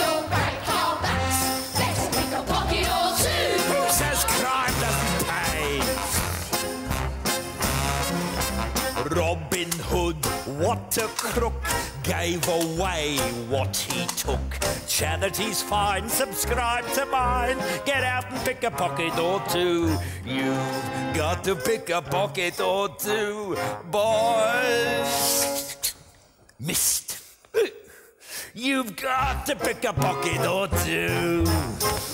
Robin Hood, what a crook, gave away what he took. Charity's fine, subscribe to mine. Get out and pick a pocket or two. You've got to pick a pocket or two, boys. Missed. You've got to pick a pocket or two.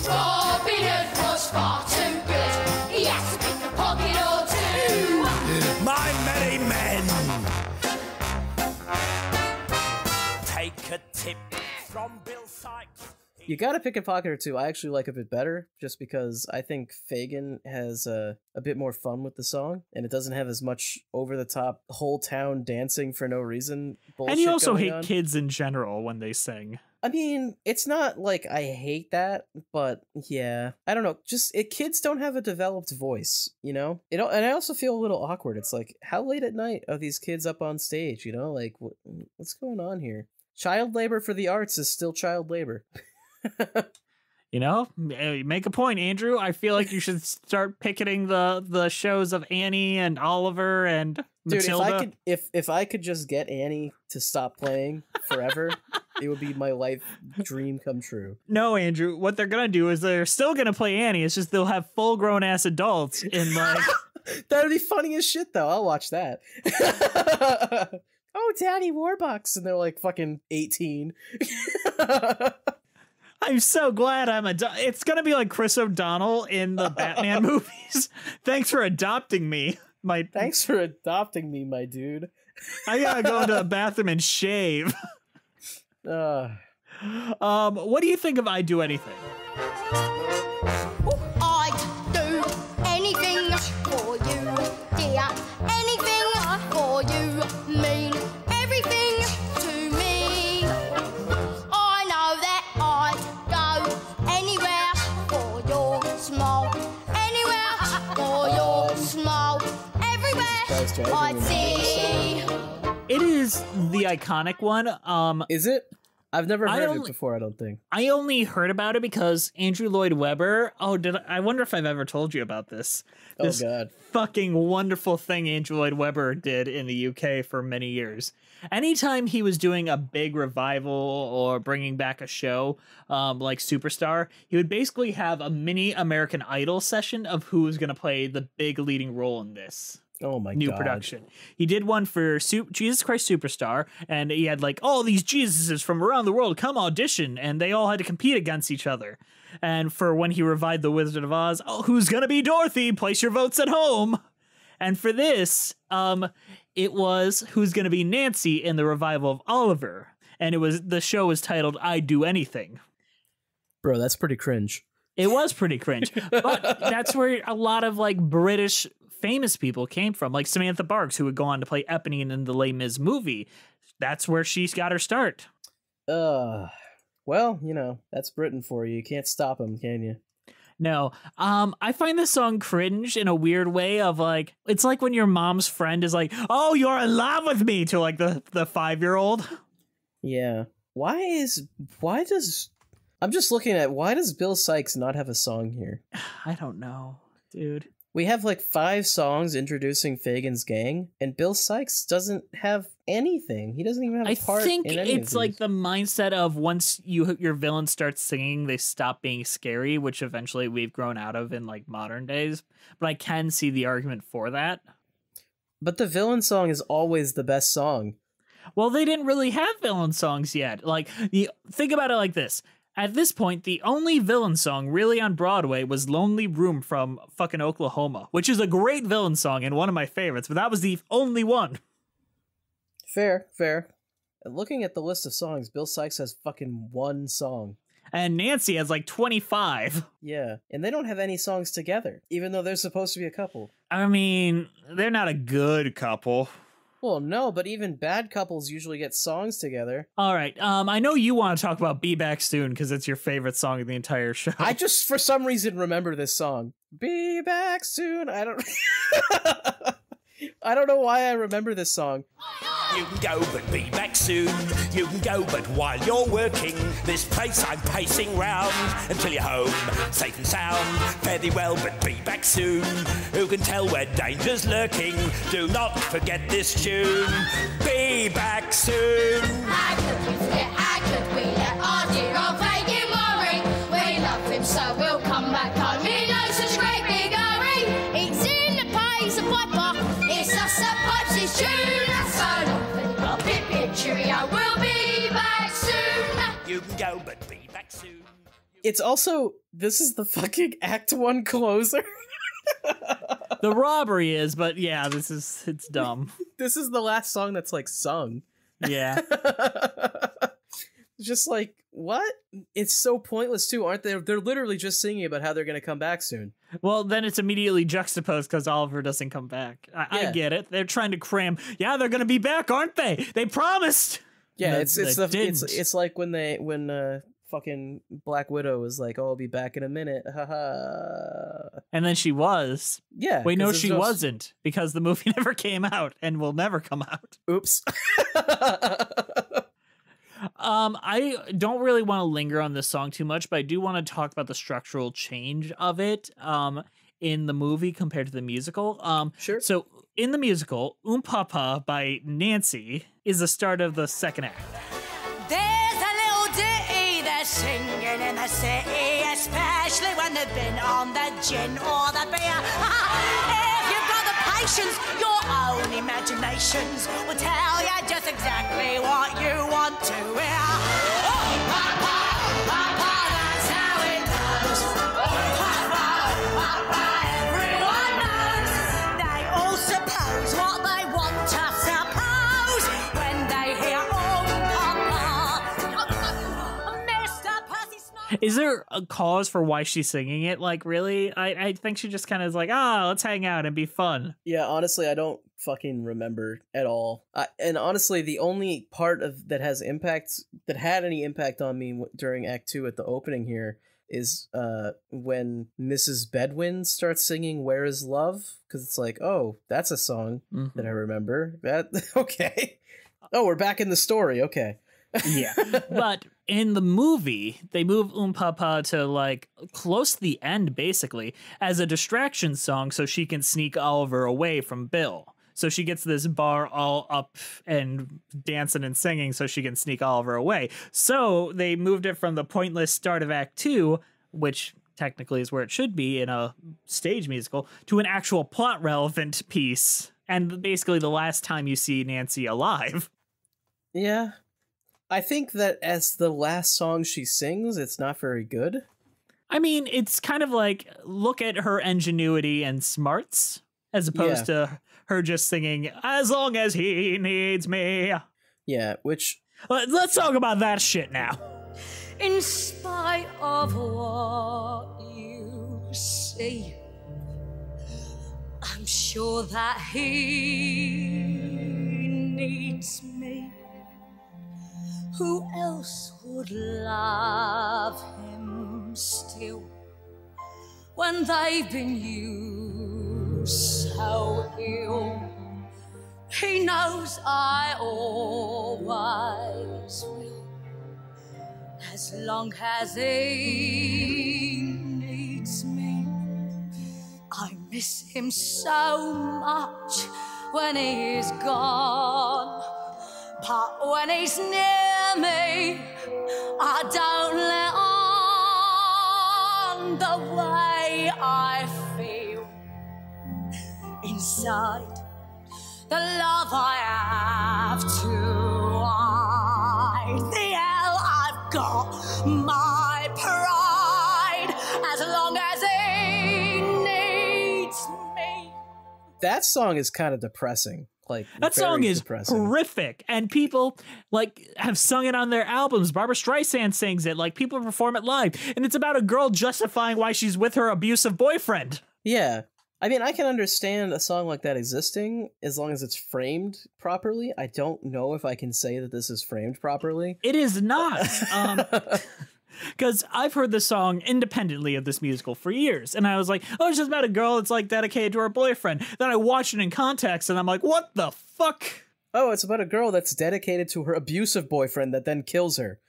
Robin Hood was far too You got to pick a pocket or two. I actually like a bit better, just because I think Fagin has uh, a bit more fun with the song, and it doesn't have as much over the top whole town dancing for no reason. Bullshit and you also hate on. kids in general when they sing. I mean, it's not like I hate that, but yeah, I don't know. Just it, kids don't have a developed voice, you know. It and I also feel a little awkward. It's like, how late at night are these kids up on stage? You know, like what, what's going on here? Child labor for the arts is still child labor. You know, eh, make a point, Andrew. I feel like you should start picketing the the shows of Annie and Oliver and Dude, Matilda. if I could, if if I could just get Annie to stop playing forever, it would be my life dream come true. No, Andrew. What they're gonna do is they're still gonna play Annie. It's just they'll have full grown ass adults in like. That'd be funny as shit, though. I'll watch that. oh, Daddy Warbucks, and they're like fucking eighteen. I'm so glad I'm a. ado- It's gonna be like Chris O'Donnell in the Batman movies. Thanks for adopting me. My Thanks for adopting me, my dude. I gotta go into the bathroom and shave. Uh, Um, what do you think of I Do Anything? Is the iconic one. Um, Is it? I've never heard of it before. I don't think. I only heard about it because Andrew Lloyd Webber. Oh, did I, I wonder if I've ever told you about this? This oh God. fucking wonderful thing Andrew Lloyd Webber did in the UK for many years. Anytime he was doing a big revival or bringing back a show um, like Superstar, he would basically have a mini American Idol session of who was going to play the big leading role in this Oh my god. new God. production. He did one for Su- Jesus Christ Superstar, and he had like all these Jesuses from around the world come audition, and they all had to compete against each other. And for when he revived The Wizard of Oz, oh, who's gonna be Dorothy? Place your votes at home. And for this, um, it was who's gonna be Nancy in the revival of Oliver, and it was the show was titled "I Do Anything." Bro, that's pretty cringe. It was pretty cringe, but that's where a lot of like British famous people came from, like Samantha Barks, who would go on to play Eponine in the Les Mis movie. That's where she's got her start. Uh, well, you know, that's Britain for you. You can't stop them, can you? No, um, I find this song cringe in a weird way. Of like, it's like when your mom's friend is like, "Oh, you're in love with me," to like the the five year old. Yeah. Why is why does I'm just looking at why does Bill Sikes not have a song here? I don't know, dude. We have like five songs introducing Fagin's gang, and Bill Sikes doesn't have anything. He doesn't even have a I part I think it's like the mindset of once you your villain starts singing, they stop being scary, which eventually we've grown out of in like modern days. But I can see the argument for that. But the villain song is always the best song. Well, they didn't really have villain songs yet. Like the think about it like this. At this point, the only villain song really on Broadway was Lonely Room from fucking Oklahoma, which is a great villain song and one of my favorites, but that was the only one. Fair, fair. And Looking at the list of songs, Bill Sikes has fucking one song. And Nancy has like 25. Yeah, and they don't have any songs together, even though they're supposed to be a couple. I mean, they're not a good couple. Well, no, but even bad couples usually get songs together. All right. Um, I know you want to talk about "Be Back Soon" because it's your favorite song of the entire show. I just, for some reason, remember this song. Be back soon. I don't. I don't know why I remember this song. You can go, but be back soon. You can go, but while you're working, this place I'm pacing round until you're home, safe and sound. Fare thee well, but be back soon. Who can tell where danger's lurking? Do not forget this tune. Be back soon. It's also this is the fucking Act One closer. the robbery is, but yeah, this is it's dumb. this is the last song that's like sung. Yeah. just like what? It's so pointless too, aren't they? They're literally just singing about how they're gonna come back soon. Well, then it's immediately juxtaposed because Oliver doesn't come back. I, I get it. They're trying to cram. Yeah, they're gonna be back, aren't they? They promised. Yeah, it's it's the it's it's like when they when uh fucking Black Widow was like, "Oh, I'll be back in a minute." Haha. And then she was. Yeah. Wait, no, she no wasn't because the movie never came out and will never come out. Oops. Um, I don't really want to linger on this song too much, but I do want to talk about the structural change of it. Um, in the movie compared to the musical. Um, Sure. So in the musical, Um Papa by Nancy is the start of the second act. Singing in the city, especially when they've been on the gin or the beer. if you've got the patience, your own imaginations will tell you just exactly what you want to hear. Is there a cause for why she's singing it? Like, really? I, I think she just kind of is like, ah, let's hang out and be fun. Yeah, honestly, I don't fucking remember at all. I, and honestly, the only part of that has impact that had any impact on me w- during Act Two at the opening here is uh when Mrs. Bedwin starts singing "Where Is Love" because it's like, oh, that's a song Mhm. that I remember. That okay. Oh, we're back in the story. Okay. yeah. But in the movie, they move Um Papa to like close to the end, basically, as a distraction song so she can sneak Oliver away from Bill. So she gets this bar all up and dancing and singing so she can sneak Oliver away. So they moved it from the pointless start of Act Two, which technically is where it should be in a stage musical, to an actual plot relevant piece. And basically the last time you see Nancy alive. Yeah. I think that as the last song she sings, it's not very good. I mean, it's kind of like look at her ingenuity and smarts as opposed to her just singing as long as he needs me. Yeah, which Let- Let's talk about that shit now. in spite of what you say. I'm sure that he needs me. Who else would love him still when they've been used so ill? He knows I always will as long as he needs me. I miss him so much when he's gone. But when he's near me, I don't let on the way I feel inside the love I have to hide. The got my pride as long as he needs me. that song is kind of depressing. Like That song is depressing. horrific, and people like have sung it on their albums. Barbra Streisand sings it, like people perform it live, and it's about a girl justifying why she's with her abusive boyfriend. Yeah. I mean, I can understand a song like that existing as long as it's framed properly. I don't know if I can say that this is framed properly. It is not. Um, because I've heard this song independently of this musical for years, and I was like, "Oh, it's just about a girl that's like dedicated to her boyfriend." Then I watched it in context, and I'm like, "What the fuck?" Oh, it's about a girl that's dedicated to her abusive boyfriend that then kills her.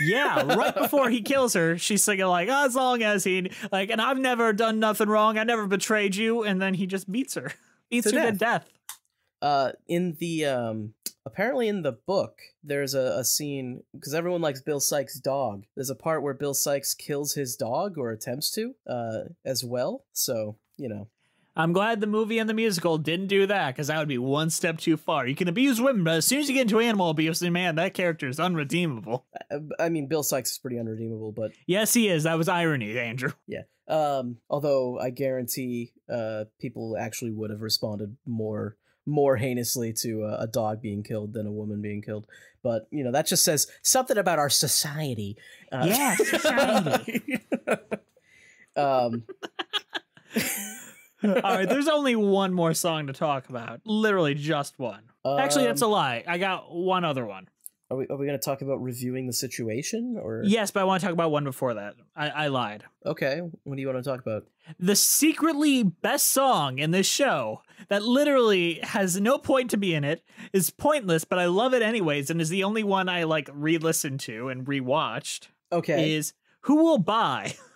Yeah, right before he kills her, she's singing like, oh, "As long as he like," and I've never done nothing wrong. I never betrayed you, and then he just beats her, beats To her to death. Uh, in the um, apparently in the book, there's a, a scene because everyone likes Bill Sikes' dog. There's a part where Bill Sikes kills his dog or attempts to, uh, as well. So you know, I'm glad the movie and the musical didn't do that because that would be one step too far. You can abuse women, but as soon as you get into animal abuse, man, that character is unredeemable. I, I mean, Bill Sikes is pretty unredeemable, but Yes, he is. That was irony, Andrew. Yeah. Um, although I guarantee uh, people actually would have responded more more heinously to uh, a dog being killed than a woman being killed. But you know that just says something about our society. Uh, Yeah, society. um, All right, there's only one more song to talk about. Literally just one. Actually, that's a um, lie. I got one other one. Are we, are we going to talk about reviewing the situation or? Yes, but I want to talk about one before that. I, I lied. Okay. What do you want to talk about? The secretly best song in this show that literally has no point to be in it is pointless, but I love it anyways, and is the only one I like re-listened to and rewatched. Okay. Is Who Will Buy?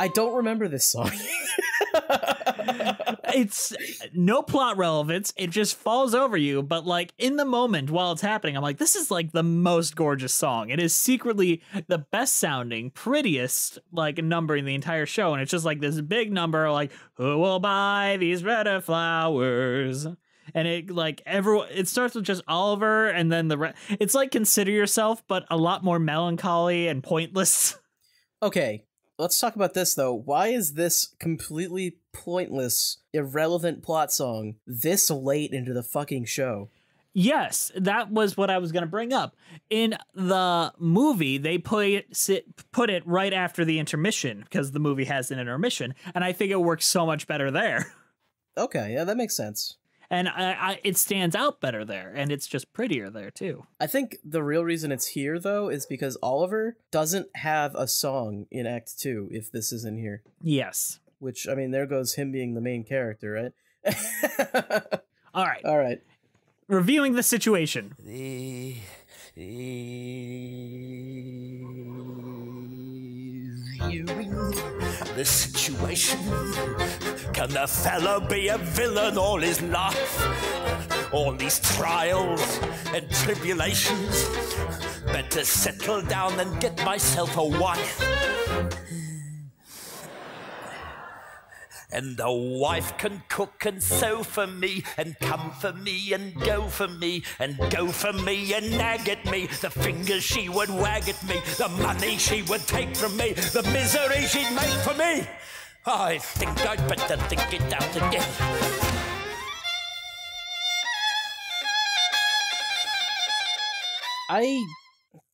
I don't remember this song. it's no plot relevance. It just falls over you. But like in the moment while it's happening, I'm like, this is like the most gorgeous song. It is secretly the best sounding, prettiest like number in the entire show. And it's just like this big number, like, who will buy these red flowers? And it like everyone it starts with just Oliver and then the re- it's like consider yourself, but a lot more melancholy and pointless. okay, let's talk about this though. Why is this completely pointless, irrelevant plot song this late into the fucking show? Yes, that was what I was going to bring up. In the movie, they put it, sit, put it right after the intermission because the movie has an intermission, and I think it works so much better there. Okay, yeah, that makes sense. And I, I, it stands out better there, and it's just prettier there too. I think the real reason it's here though is because Oliver doesn't have a song in Act 2 if this isn't here. Yes. Which I mean there goes him being the main character, right? All right. All right. Reviewing the situation. The, the situation. Can the fellow be a villain all his life? All these trials and tribulations. Better settle down and get myself a wife. And the wife can cook and sew for me, and come for me, and go for me, and go for me, and nag at me. The fingers she would wag at me, the money she would take from me, the misery she'd make for me. I think I'd better think it out again. I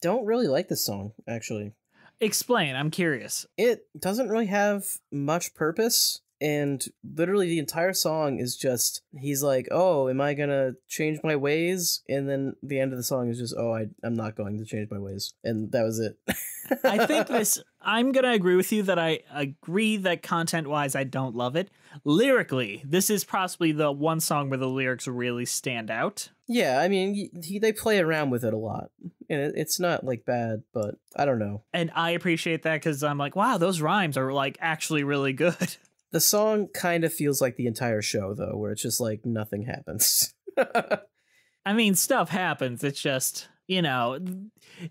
don't really like this song, actually. Explain. I'm curious. It doesn't really have much purpose. And literally, the entire song is just he's like, "Oh, am I gonna change my ways?" And then the end of the song is just, "Oh, I, I'm not going to change my ways," and that was it. I think this. I'm gonna agree with you that I agree that content wise, I don't love it. Lyrically, this is possibly the one song where the lyrics really stand out. Yeah, I mean, he, they play around with it a lot, and it, it's not like bad, but I don't know. And I appreciate that because I'm like, wow, those rhymes are like actually really good. The song kind of feels like the entire show, though, where it's just like nothing happens. I mean, stuff happens. It's just you know,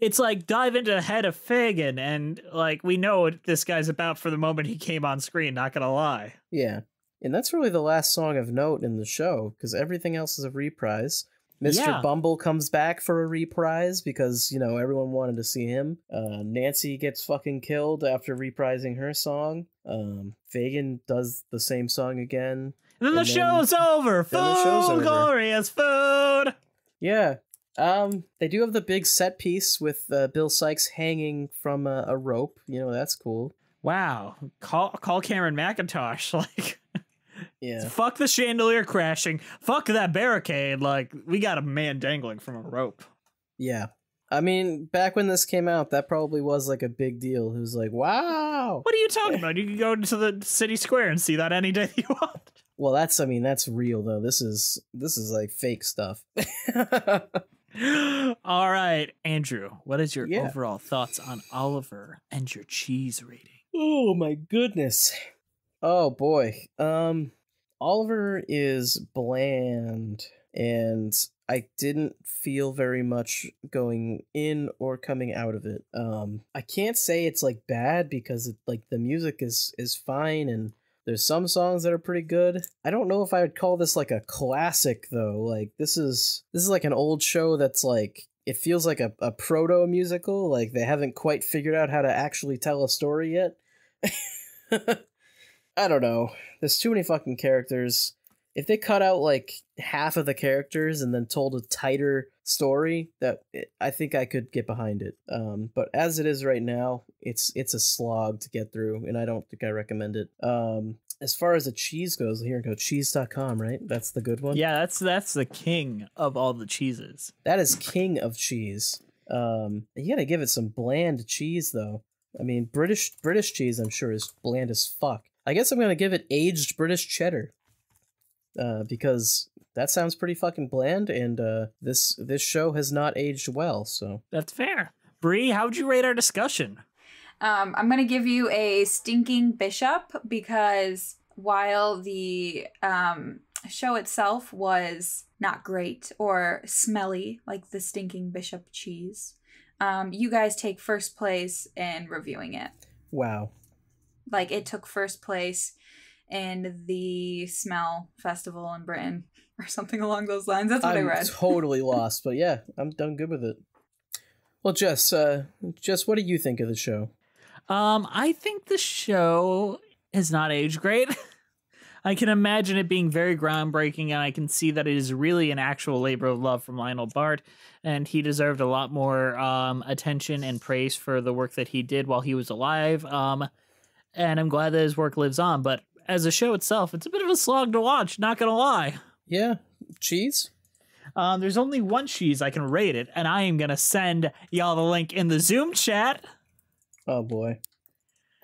it's like dive into the head of Fagin, and like we know what this guy's about for the moment he came on screen. Not gonna lie. Yeah, and that's really the last song of note in the show because everything else is a reprise. Mr. Yeah. Bumble comes back for a reprise because, you know, everyone wanted to see him. Uh, Nancy gets fucking killed after reprising her song. Um, Fagin does the same song again. And then the And then- show's over. then the show's Food, glorious food. Yeah. Um, they do have the big set piece with uh, Bill Sikes hanging from a, a rope. You know, that's cool. Wow. Call call Cameron Mackintosh. Like Yeah. fuck the chandelier crashing. Fuck that barricade. Like we got a man dangling from a rope. Yeah. I mean, back when this came out, that probably was like a big deal. It was like, wow. What are you talking about? You can go to the city square and see that any day you want. Well, that's I mean, that's real though. This is this is like fake stuff. All right, Andrew, what is your Yeah. overall thoughts on Oliver and your cheese rating? oh my goodness. Oh boy. Um Oliver is bland and I didn't feel very much going in or coming out of it. Um I can't say it's like bad because it, like the music is is fine and there's some songs that are pretty good. I don't know if I would call this like a classic though. Like this is this is like an old show that's like it feels like a, a proto musical. Like they haven't quite figured out how to actually tell a story yet. I don't know. There's too many fucking characters. If they cut out like half of the characters and then told a tighter story, that I think I could get behind it. Um, but as it is right now, it's it's a slog to get through, and I don't think I recommend it. Um, as far as the cheese goes, here go, cheese.com, right? That's the good one. Yeah, that's that's the king of all the cheeses. That is king of cheese. Um, you gotta give it some bland cheese though. I mean, British British cheese, I'm sure, is bland as fuck. I guess I'm gonna give it aged British cheddar, uh, because that sounds pretty fucking bland, and uh, this this show has not aged well. So That's fair. Bree, how would you rate our discussion? Um, I'm gonna give you a stinking bishop because while the um, show itself was not great or smelly like the stinking bishop cheese, um, you guys take first place in reviewing it. Wow. Like it took first place in the smell festival in Britain or something along those lines. That's what i I'm read. totally lost, but yeah, I'm done good with it. Well, Jess, uh, Jess, what do you think of the show? Um, I think the show has not aged great. I can imagine it being very groundbreaking, and I can see that it is really an actual labor of love from Lionel Bart, and he deserved a lot more um, attention and praise for the work that he did while he was alive. Um, and I'm glad that his work lives on. But as a show itself, it's a bit of a slog to watch. Not gonna lie. Yeah, cheese. Um, there's only one cheese I can rate it, and I am gonna send y'all the link in the Zoom chat. Oh boy.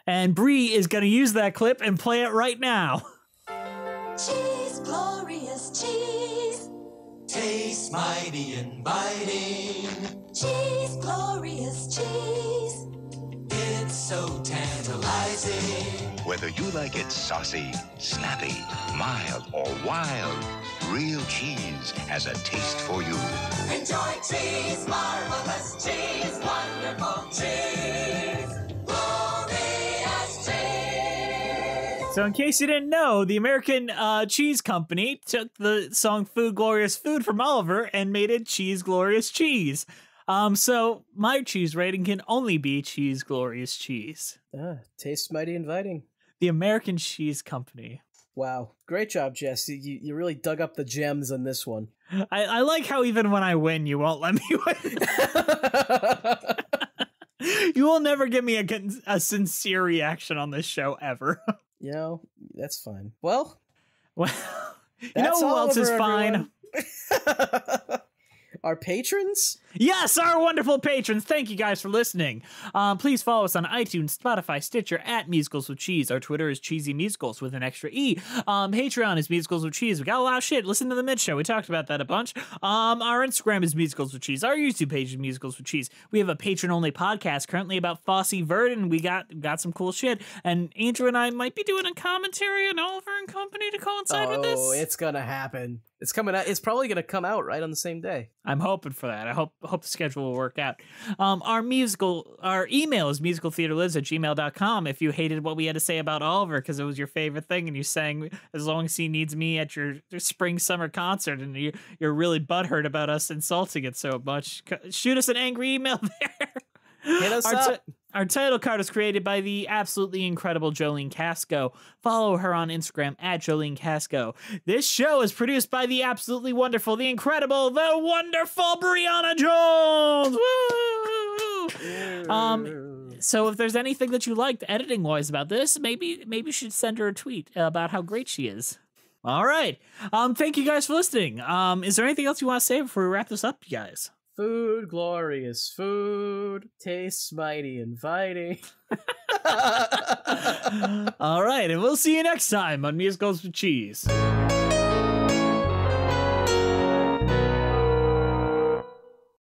And Bree is gonna use that clip and play it right now. Cheese, glorious cheese. Taste mighty inviting. Cheese, glorious cheese. It's so tantalizing. Whether you like it saucy, snappy, mild, or wild, real cheese has a taste for you. Enjoy cheese, marvelous cheese, wonderful cheese. Glorious cheese. So, in case you didn't know, the American uh, Cheese Company took the song "Food Glorious Food" from Oliver and made it "Cheese Glorious Cheese." Um, so my cheese rating can only be "Cheese Glorious Cheese." Ah, tastes mighty inviting. The American Cheese Company. Wow, great job, Jess. You, you really dug up the gems on this one. I, I like how even when I win, you won't let me win. you will never give me a, a sincere reaction on this show ever. you know, that's fine. Well, well, you know who else is fine? Our patrons. Yes, our wonderful patrons. Thank you guys for listening. Um, please follow us on iTunes, Spotify, Stitcher at Musicals with Cheese. Our Twitter is Cheesy Musicals with an extra E. Um, Patreon is Musicals with Cheese. We got a lot of shit. Listen to the mid show. We talked about that a bunch. Um, our Instagram is Musicals with Cheese. Our YouTube page is Musicals with Cheese. We have a patron only podcast currently about Fosse Verdon. We got got some cool shit. And Andrew and I might be doing a commentary on Oliver and Company to coincide with this. Oh, it's gonna happen. It's coming out. It's probably gonna come out right on the same day. I'm hoping for that. I hope hope the schedule will work out. Um, our musical our email is musicaltheaterlives at gmail.com if you hated what we had to say about Oliver because it was your favorite thing and you sang as long as he needs me at your, your spring summer concert and you you're really butthurt about us insulting it so much. Shoot us an angry email there. Hit us our, up. Our title card is created by the absolutely incredible Jolene Casco. Follow her on Instagram at Jolene Casco. This show is produced by the absolutely wonderful, the incredible, the wonderful Brianna Jones. Woo! Um, so if there's anything that you liked editing wise about this, maybe maybe you should send her a tweet about how great she is. All right. Um, thank you guys for listening. Um, is there anything else you want to say before we wrap this up, you guys? Food, glorious food, tastes mighty inviting. All right, and we'll see you next time on Musicals with Cheese.